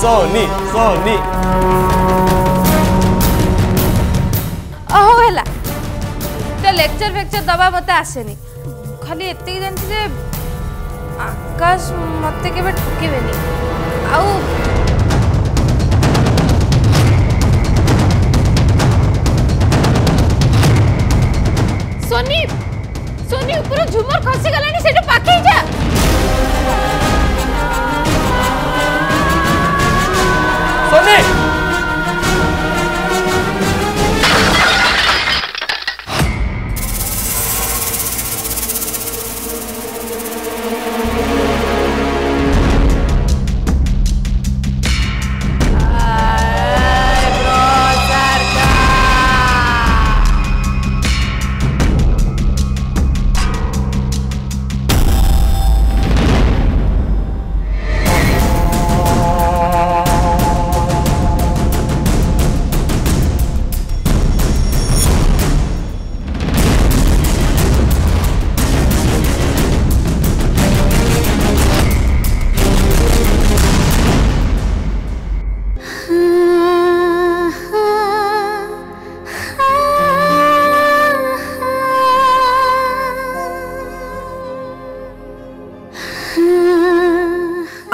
सोनी सोनी अहो हेला ते लेक्चर फेक्चर दबा मते आसेनी खाली एतिक जानती जे आकाश मते केबे ठुकिबेनी आउ सोनी सोनी ऊपर झुमर खसी गलानी सेटू पाकी जा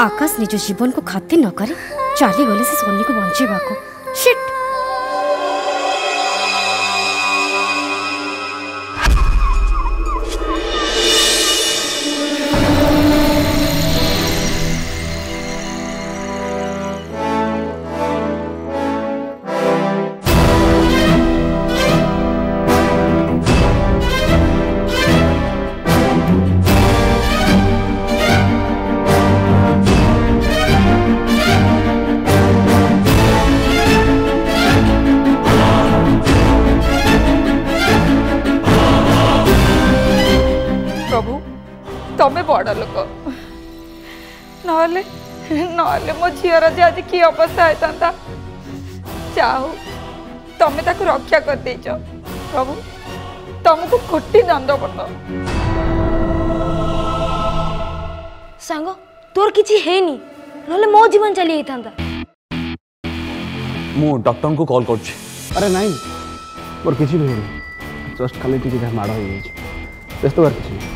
आकाश निज जीवन को खातिर न चली गले से सोनी को बंचेवा को शिट तुम बड़ लोक नो झीर जी आज कि अवस्था होता था जाओ तुम्हें रक्षा कर दे प्रभु तुमको कोटी दंद पड़ सांगो तोर कि मो जीवन चली जाता डॉक्टर को कॉल कर अरे नहीं मोर किसी भी जस्ट खाली टी मड़ हो व्यस्त कर किसी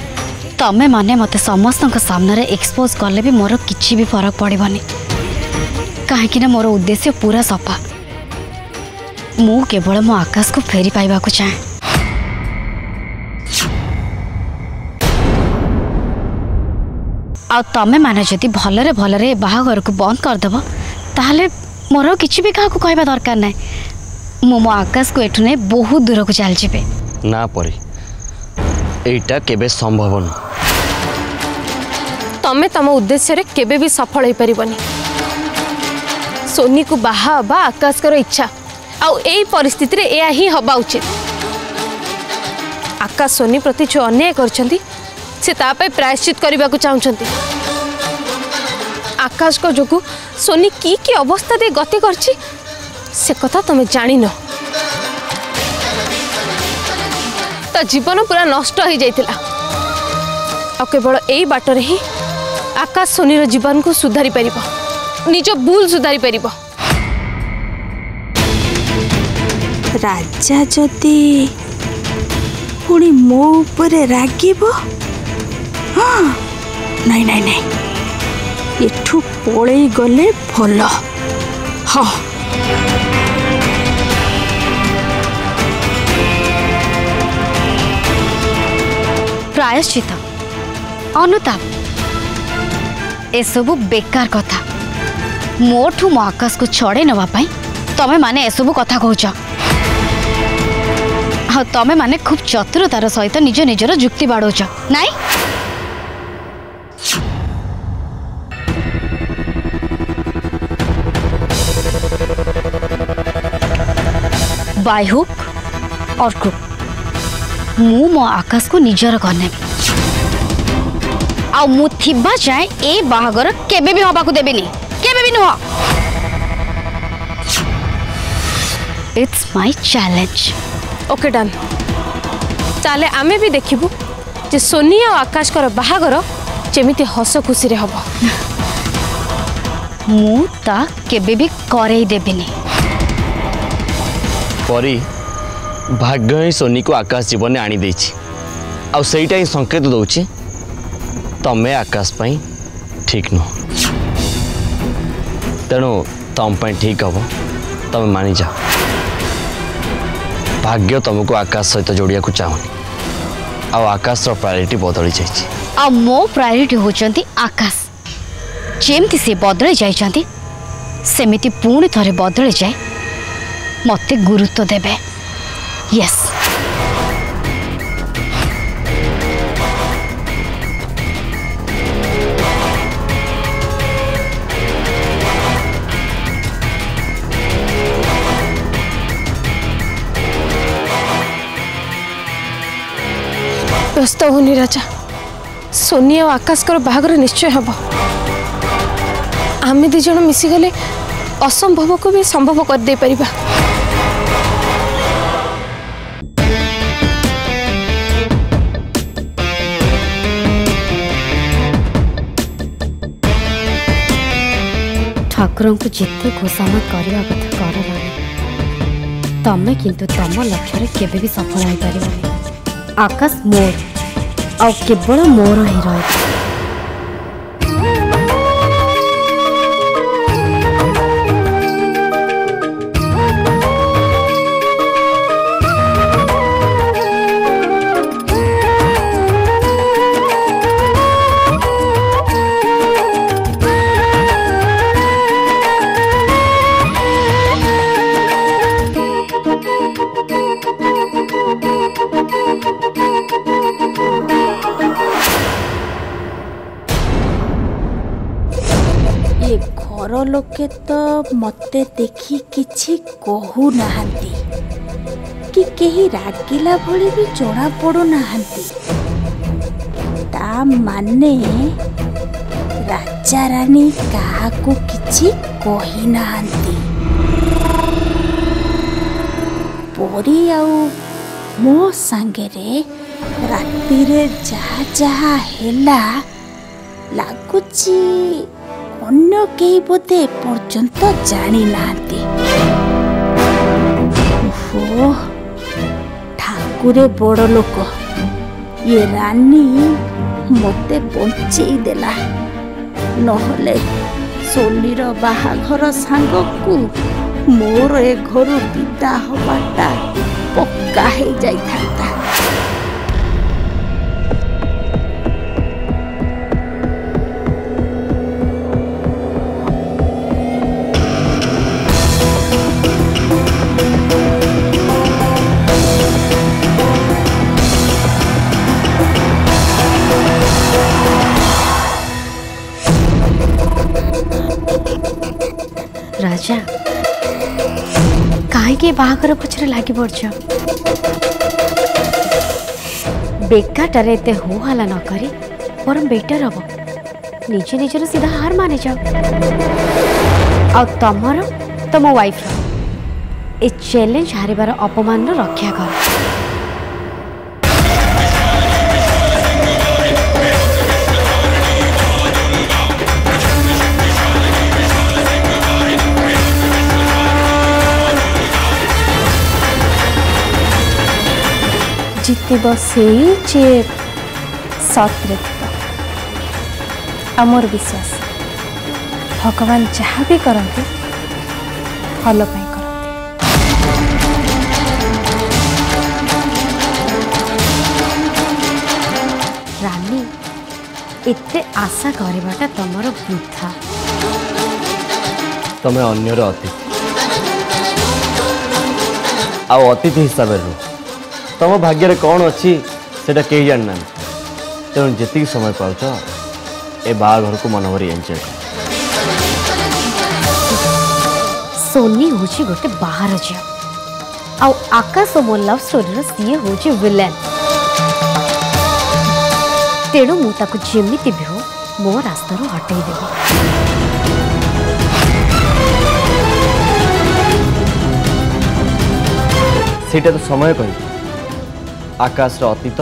तुम्हें माने मत समस्त सामने एक्सपोज कले भी मोर कि भी फरक पड़े कहीं मोर उद्देश्य पूरा सफा मुवल मो आकाश को फेरी पाइबा चाहे आमे मैंने जदि भलरे भलरे को बंद करदेव ताहले मोर कि भी क्या कह दरकार ना मु आकाश को ये बहुत दूर को चल जी ना परी। एटा केबे संभव नुह ତମେ ତମ ଉଦ୍ଦେଶ୍ୟରେ କେବେ ବି ସଫଳ ହେଇପାରିବନି ସୋନିକୁ ବାହା ହେବା ଆକାଶଙ୍କର ଇଚ୍ଛା ଆଉ ଏଇ ପରିସ୍ଥିତିରେ ଏହା ହିଁ ହେବା ଉଚିତ ଆକାଶ ସୋନି ପ୍ରତି ଯେଉଁ ଅନ୍ୟାୟ କରିଛନ୍ତି ସେ ତା ପାଇଁ ପ୍ରାୟଶ୍ଚିତ କରିବାକୁ ଚାହୁଁଛନ୍ତି ଆକାଶଙ୍କ ଯୋଗୁଁ ସୋନି କି କି ଅବସ୍ଥା ଦେଇ ଗତି କରିଛି ସେ କଥା ତମେ ଜାଣିନ ତା ଜୀବନ ପୁରା ନଷ୍ଟ ହେଇଯାଇଥିଲା ଆଉ କେବଳ ଏଇ ବାଟରେ ହିଁ आकाश सोनीर जीवन को सुधारी पार निज भूल सुधारी पार राजा जदि पुणी मो राग हाँ नहीं नहीं नहीं एठू पलै गले भल हाँ प्रायश्चित अनुताप एसबू बेकार कथा मोठ महाकाश को छड़े नाप तुम्हें माने एसबू कथा कह तुम्हें माने खूब चतुरतार सहित निज निजर जुक्ति बाड़ ना बाहुक और मु आकाश को निजर कने ଆଉ ମୁଁ ଥିବା ଯାଏଁ ଏ ବାହାଘର କେବେ ବି ହେବାକୁ ଦେବିନି କେବେ ବି ନୁହଁ it's my challenge okay done ତାହେଲେ ଆମେ ବି ଦେଖିବୁ ଯେ ସୋନି ଆଉ ଆକାଶଙ୍କର ବାହାଘର ଯେମିତି ହସ ଖୁସିରେ ହେବ ମୁଁ ତା କେବେ ବି କରେଇ ଦେବିନି ପରି ଭାଗ୍ୟ ହିଁ ସୋନିକୁ ଆକାଶ ଜୀବନରେ ଆଣିଦେଇଛି ଆଉ ସେଇଟା ହିଁ ସଂକେତ ଦେଉଛି तुम्हें आकाश पर ठीक नु तेणु तुम्हें ठीक हम तुम मानि जाओ भाग्य तुमको आकाश सहित जोड़ा चाहूनि आकाशर प्रायोरीटी बदली जा मो प्रायोरीटी हूँ आकाश जमती से बदली जामी पुणी थे बदली जाए मत गुरुत्व तो यस yes. प्रस्ताव होनी राजा सोनी और आकाश कर बाहर निश्चय हम आम दिज मिशिगले असंभव को भी संभव करदे पार ठाकुर को जिते घोषणा करवा कथा कर तुम्हें कितु तुम लक्ष्य केवल सफल हो पार आकाश मोर आपके केवल मोर ही रहा ମୋତେ ଦେଖି କିଛି କହୁନାହାନ୍ତି କି କେହି ରାଗିଲା ଭଳି ବି ଜଣାପଡ଼ୁନାହାନ୍ତି ତା ମାନେ ରାଜାରାଣୀ କାହାକୁ କିଛି କହିନାହାନ୍ତି ପରି ଆଉ ମୋ ସାଙ୍ଗରେ ରାତିରେ ଯାହା ଯାହା ହେଲା ଲାଗୁଛି ଅନ୍ୟ କେହି ବୋଧେ ଏପର୍ଯ୍ୟନ୍ତ ଜାଣିନାହାନ୍ତି ଓହୋ ଠାକୁରେ ବଡ଼ ଲୋକ ଇଏ ରାନୀ ମୋତେ ବଞ୍ଚେଇ ଦେଲା ନହେଲେ ସୋଲିର ବାହାଘର ସାଙ୍ଗକୁ ମୋର ଏ ଘରୁ ବିଦା ହବାଟା ପକ୍କା ହେଇଯାଇଥାନ୍ତା କାହିଁକି ଏ ବାହାଘର ପଛରେ ଲାଗିପଡ଼ିଛ ବେକାରଟାରେ ଏତେ ହୋହାଲା ନ କରି ବରଂ ବେଟର ହବ ନିଜ ନିଜର ସିଧା ହାର ମାନିଯାଅ ଆଉ ତମର ତମ ୱାଇଫ୍ର ଏ ଚ୍ୟାଲେଞ୍ଜ ହାରିବାର ଅପମାନର ରକ୍ଷା କର जितब से मोर विश्वास भगवान जहाँ भी करते भलपाई करानी एत आशा करवाटा तुम वृथा तुम्हें अगर हिसाब से ତମ ଭାଗ୍ୟରେ କ'ଣ ଅଛି ସେଇଟା କେହି ଜାଣିନାହାନ୍ତି ତେଣୁ ଯେତିକି ସମୟ ପାଉଛ ଏ ବାହାଘରକୁ ମନଭରି ଏନ୍ଜୟ ସୋନି ହେଉଛି ଗୋଟେ ବାହାର ଝିଅ ଆଉ ଆକାଶ ମୋ ଲଭ୍ ଷ୍ଟୋରିର ସିଏ ହେଉଛି ଭିଲେନ୍ ତେଣୁ ମୁଁ ତାକୁ ଯେମିତି ବି ହଉ ମୋ ରାସ୍ତାରୁ ହଟେଇ ଦେବି ସେଇଟା ତ ସମୟ କହିବ ଆକାଶର ଅତୀତ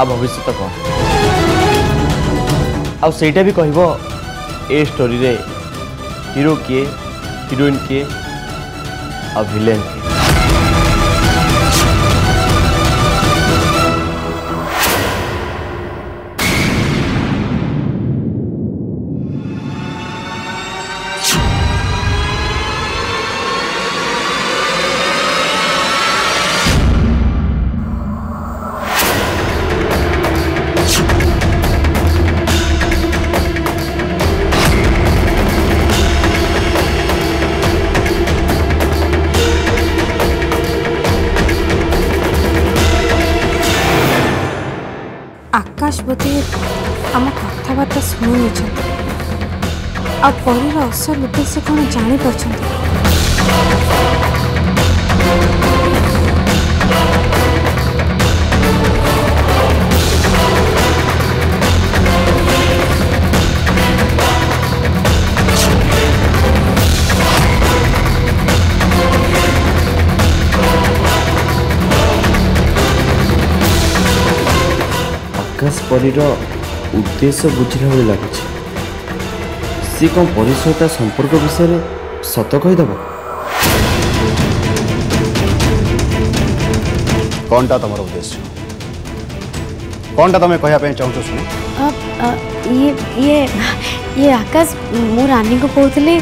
ଆଉ ଭବିଷ୍ୟତ କ'ଣ ଆଉ ସେଇଟା ବି କହିବ ଏ ଷ୍ଟୋରିରେ ହିରୋ କିଏ ହିରୋଇନ୍ କିଏ ଆଉ ଭିଲେନ୍ ଆକାଶବତୀ ଆମ କଥାବାର୍ତ୍ତା ଶୁଣିଛନ୍ତି ଆଉ ପରିର ଅସଲ ଉଦ୍ଦେଶ୍ୟ କ'ଣ ଜାଣିପାରୁଛନ୍ତି आकाश परीर उद्देश्य बुझे भाई लगुच सी कौन परिश्रता संपर्क विषय सत कहीदब कौनटा तुम उद्देश्य कौनटा तुम्हें कह चाह सुन ये ये ये आकाश मु रानी को कहते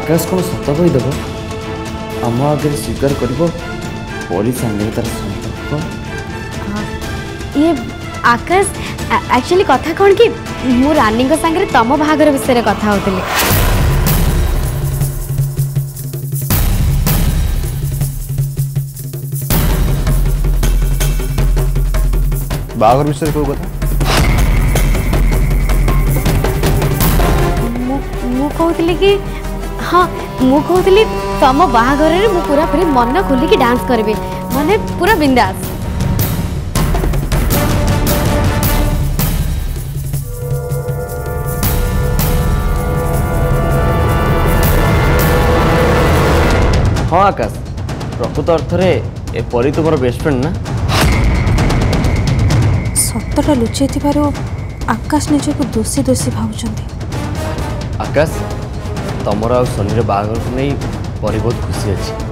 आकाश कौन सत कहीदब ଆମ ଆଗରେ ସ୍ୱୀକାର କରିବ ପରି ସାଙ୍ଗରେ ତାର ସମ୍ପର୍କ ଆକାଶ ଆକ୍ଚୁଆଲି କଥା କ'ଣ କି ମୁଁ ରାନୀଙ୍କ ସାଙ୍ଗରେ ତମ ବାହାଘର ବିଷୟରେ କଥା ହଉଥିଲି ବାହାଘର ବିଷୟରେ କେଉଁ କଥା ମୁଁ କହୁଥିଲି କି ହଁ ମୁଁ କହୁଥିଲି ତମ ବାହାଘରରେ ମୁଁ ପୁରା ପୁରି ମନ ଖୋଲିକି ଡ୍ୟାନ୍ସ କରିବି ମାନେ ପୁରା ବିନ୍ଦାସ ହଁ ଆକାଶ ପ୍ରକୃତ ଅର୍ଥରେ ଏ ପରି ତୁମର ବେଷ୍ଟ ଫ୍ରେଣ୍ଡ ନା ସତଟା ଲୁଚେଇଥିବାରୁ ଆକାଶ ନିଜକୁ ଦୋଷୀ ଦୋଷୀ ଭାବୁଛନ୍ତି ଆକାଶ ତମର ଆଉ ସୋନିର ବାହାଘରକୁ ନେଇ ପରିବୋଧ ଖୁସି ଅଛି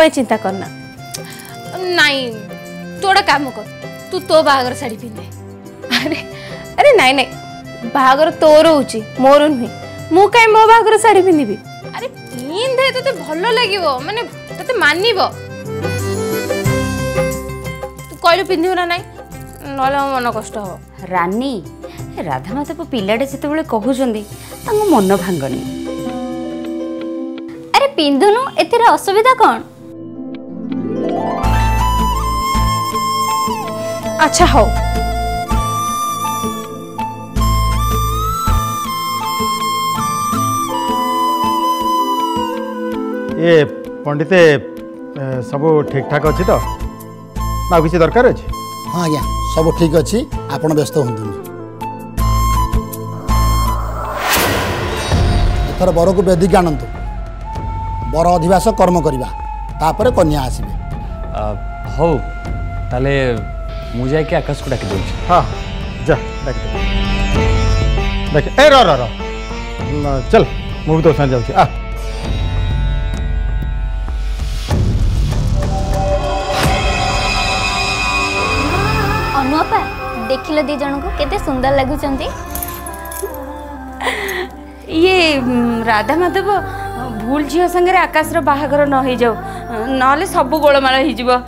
ପାଇଁ ଚିନ୍ତା କରନା ନାଇଁ ତୁ ଗୋଟେ କାମ କର ତୁ ତୋ ବାହାଘର ଶାଢ଼ୀ ପିନ୍ଧେ ଆରେ ଆରେ ନାଇଁ ନାଇଁ ବାହାଘର ତୋର ହେଉଛି ମୋର ନୁହେଁ ମୁଁ କାଇଁ ମୋ ବାହାଘର ଶାଢ଼ୀ ପିନ୍ଧିବି ଆରେ ପିନ୍ଧେ ତତେ ଭଲ ଲାଗିବ ମାନେ ତତେ ମାନିବ ତୁ କହିଲୁ ପିନ୍ଧିବୁ ନା ନାଇଁ ନହେଲେ ମୋ ମନ କଷ୍ଟ ହବ ରାନୀ ରାଧା ମାଧବ ପିଲାଟା ଯେତେବେଳେ କହୁଛନ୍ତି ତାଙ୍କ ମନ ଭାଙ୍ଗନି ଆରେ ପିନ୍ଧୁନୁ ଏଥିରେ ଅସୁବିଧା କ'ଣ ଆଚ୍ଛା ହଉ ଏ ପଣ୍ଡିତେ ସବୁ ଠିକ୍ଠାକ୍ ଅଛି ତ ନା ଆଉ କିଛି ଦରକାର ଅଛି ହଁ ଆଜ୍ଞା ସବୁ ଠିକ୍ ଅଛି ଆପଣ ବ୍ୟସ୍ତ ହୁଅନ୍ତୁନି ଏଥର ବରକୁ ବେଦିକି ଆଣନ୍ତୁ ବର ଅଧିବାସ କର୍ମ କରିବା ତାପରେ କନ୍ୟା ଆସିବେ ହଉ ତାହେଲେ मुझे क्या आकाश को डाक दे हाँ जा डाक दे डाक ए रो रो रो चल मूवी तो सन जाऊ आ अनुपा देखिल दी जन को केते सुंदर लगे चंती ये राधा माधव भूल झी संगे आकाश रो बाहा घर न होई सब गोलमाल हो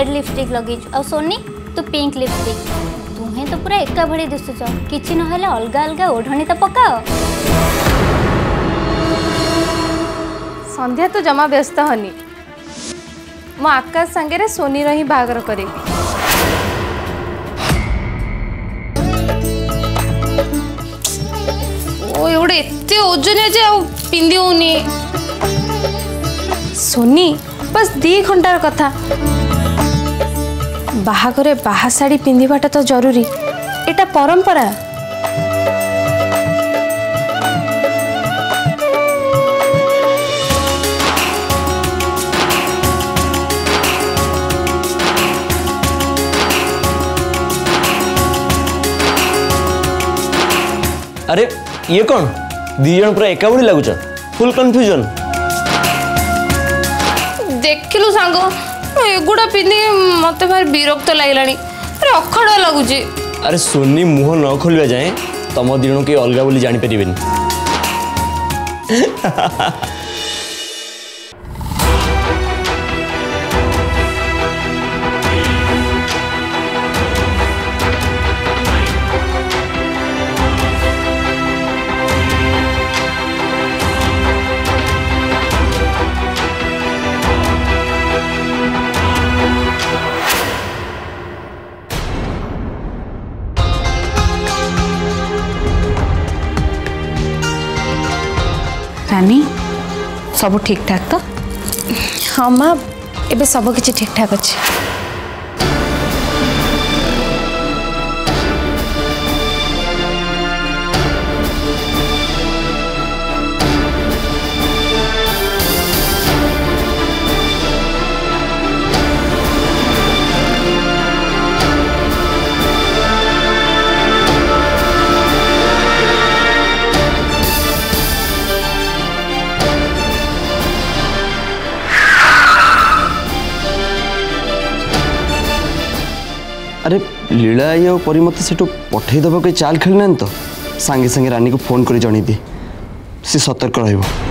रेड लिपस्टिक लगे आ सोनी तू पिंक लिपस्टिक तुम्हें तो पूरा एका भाई दिशु कि ना अलग अलग ओढ़ी तो पकाओ संध्या तो जमा व्यस्त हनी मो आकाश सांगे सोनी रही बाहर करे सोनी बस दी घंटार कथा ବାହାଘରେ ବାହା ଶାଢ଼ୀ पिंधाटा तो जरूरी ଏଇଟା परंपरा अरे ये कौन दी जन पूरा एका भली लगुच फुल कन्फ्यूजन देखिलु सांग ମୁଁ ଏଗୁଡ଼ା ପିନ୍ଧି ମୋତେ ଭାରି ବିରକ୍ତ ଲାଗିଲାଣି ଆରେ ଅଖାଡ଼ୁଆ ଲାଗୁଛି ଆରେ ସୋନି ମୁହଁ ନ ଖୋଲିବା ଯାଏଁ ତମ ଦିନକୁ କେହି ଅଲଗା ବୋଲି ଜାଣିପାରିବେନି ସବୁ ଠିକ୍ ଠାକ୍ ତ ହଁ ମା ଏବେ ସବୁ କିଛି ଠିକ୍ ଠାକ୍ ଅଛି ଲୀଳା ଆଇ ଆଉ ପରି ମୋତେ ସେଠୁ ପଠେଇଦେବ କି ଚାଲ ଖେଳି ନାହାନ୍ତି ତ ସାଙ୍ଗେ ସାଙ୍ଗେ ରାନୀକୁ ଫୋନ୍ କରି ଜଣେଇ ଦିଏ ସତର୍କ ରହିବ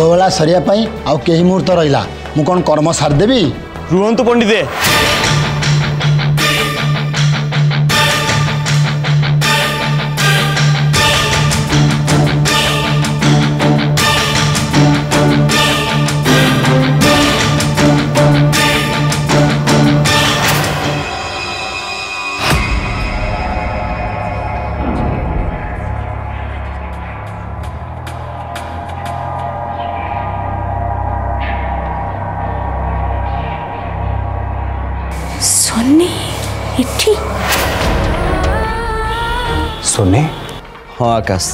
କୁମ୍ଭମେଳା ସରିବା ପାଇଁ ଆଉ କେହି ମୁହୂର୍ତ୍ତ ରହିଲା ମୁଁ କ'ଣ କର୍ମ ସାରିଦେବି ରୁହନ୍ତୁ ପଣ୍ଡିତେ सोनी हाँ आकाश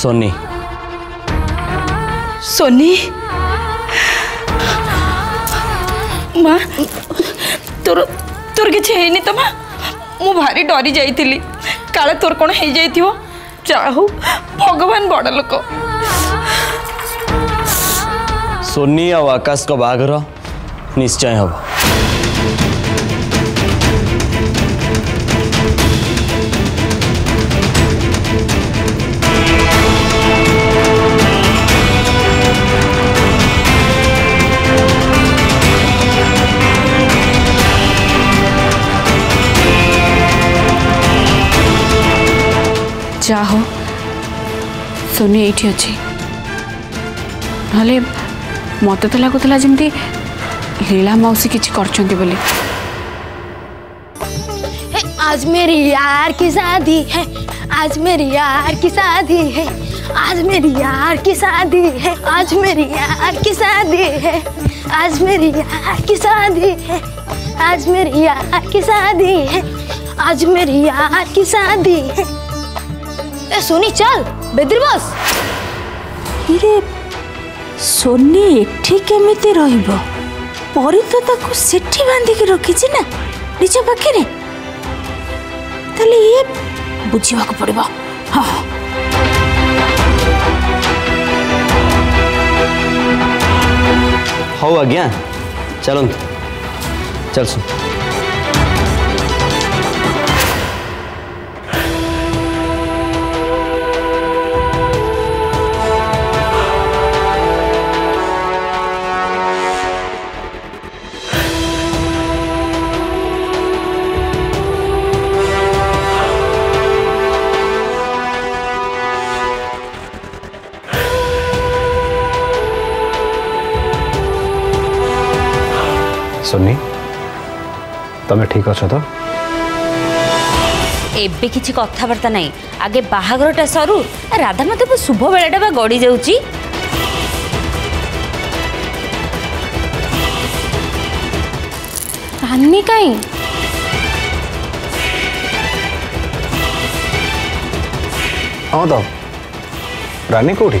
सोनी सोनी माँ तोर तोर कि होनी तो माँ मु भारी डरी जा काले तोर कौन हो जाइए चाहू भगवान बड़ लोक सोनी आकाश का बाघर निश्चय हाँ जा हो सोनी एठी अच्छे नले मते तो लगुला तो जमी लीला मौसी किसी कर आज मेरी यार की शादी है आज मेरी यार की शादी है आज मेरी यार की शादी है आज मेरी यार की शादी है आज मेरी यार की शादी है आज मेरी यार की शादी है आज मेरी यार की शादी है ए सोनी चल बेदरबस रे सोनी एठी केमिति रहइबो परित तो ताकु सेठी बांधी के रखी छी ना निचे पखे रे तले ये बुझिवा को पड़िबो हां हो हाँ। आ चलो चल सुन ସୁନି ତମେ ଠିକ୍ ଅଛ ତ ଏବେ କିଛି କଥାବାର୍ତ୍ତା ନାହିଁ ଆଗେ ବାହାଘରଟା ସରୁ ରାଧା ମାଧବ ଶୁଭ ବେଳାଟା ବା ଗଡ଼ି ଯାଉଛି ପାନି କାଇଁ ହଁ ତ ରାନୀ କୋଉଠି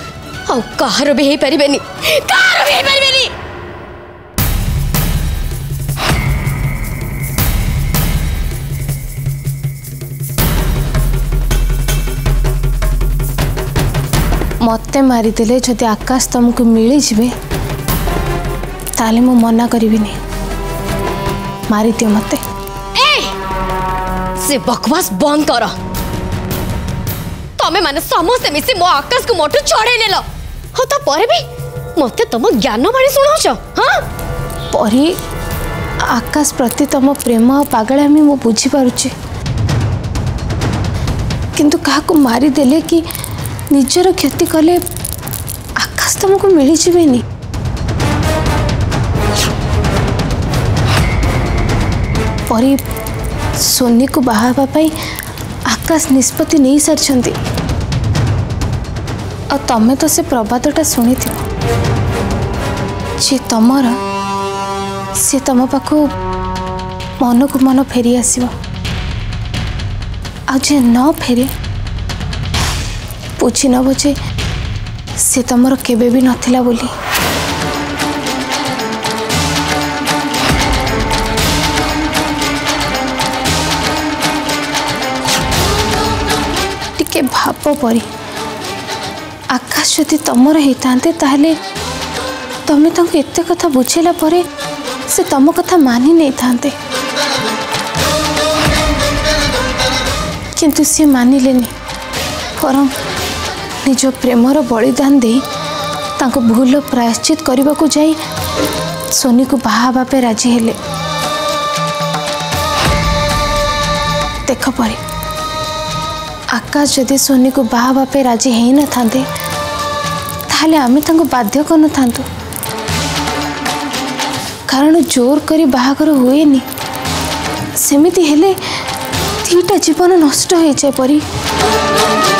ଆଉ କାହାର ବି ହେଇପାରିବେନି କାହାର ବି ହେଇପାରିବେନି ମତେ ମାରିଦେଲେ ଯଦି ଆକାଶ ତମକୁ ମିଳିଯିବେ ତାହେଲେ ମୁଁ ମନା କରିବିନି ମାରିଦିଅ ମତେ ସେ ବକବାସ ବନ୍ଦ କର ତମେ ମାନେ ସମସ୍ତେ ମିଶି ମୋ ଆକାଶକୁ ମୋଠୁ ଚଢେଇ ନେଲ ହଁ ତା ପରେ ବି ମତେ ତମ ଜ୍ଞାନ ବାଣୀ ଶୁଣାଉଛ ହଁ ପରି ଆକାଶ ପ୍ରତି ତମ ପ୍ରେମ ଆଉ ପାଗଳାମୀ ମୁଁ ବୁଝିପାରୁଛି କିନ୍ତୁ କାହାକୁ ମାରିଦେଲେ କି ନିଜର କ୍ଷତି କଲେ ଆକାଶ ତମକୁ ମିଳିଯିବେନି ପରି ସୋନିକୁ ବାହା ହେବା ପାଇଁ ଆକାଶ ନିଷ୍ପତ୍ତି ନେଇସାରିଛନ୍ତି ଆଉ ତମେ ତ ସେ ପ୍ରବାଦଟା ଶୁଣିଥିବ ଯେ ତମର ସେ ତମ ପାଖକୁ ମନକୁ ମନ ଫେରି ଆସିବ ଆଉ ଯେ ନ ଫେରେ ବୁଝି ନେବ ଯେ ସେ ତମର କେବେ ବି ନଥିଲା ବୋଲି ଟିକେ ଭାବ ପରି আকাশ যদি তোমার হইতান্তে তাহলে তুমি তাকে এতে কথা বুঝাইলা পরে সে তোম কথা মানি নেই কিন্তু সে মানিলেনি বরং নিজ প্রেমর বলিদান দিয়ে ତାଙ୍କ ଭୁଲର ପ୍ରାୟଶ୍ଚିତ କରିବାକୁ ଯାଇ ସୋନିକୁ ବାହା ହେବା ପାଇଁ ରାଜି ହେଲେ ଦେଖ ପରେ ଆକାଶ ଯଦି ସୋନିକୁ ବାହା ହେବା ପାଇଁ ରାଜି ହେଇନଥାନ୍ତେ ତାହେଲେ ଆମେ ତାଙ୍କୁ ବାଧ୍ୟ କରିନଥାନ୍ତୁ କାରଣ ଜୋର କରି ବାହାଘର ହୁଏନି ସେମିତି ହେଲେ ଦୁଇଟା ଜୀବନ ନଷ୍ଟ ହୋଇଯାଏ ପରି